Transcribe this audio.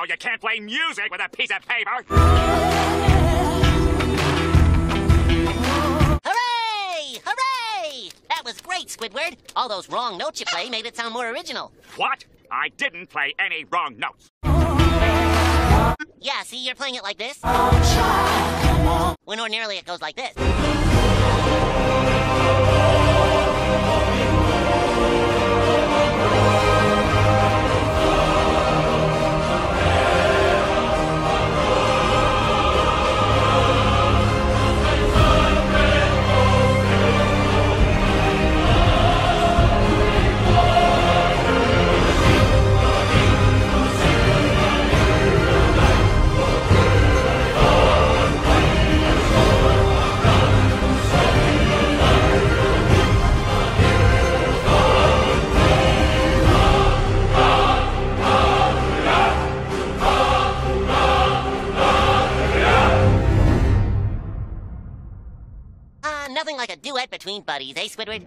Uh-oh, you can't play music with a piece of paper. Hooray! Hooray! That was great, Squidward. All those wrong notes you play made it sound more original. What? I didn't play any wrong notes. Yeah, see, you're playing it like this. When ordinarily it goes like this. Nothing like a duet between buddies, eh, Squidward?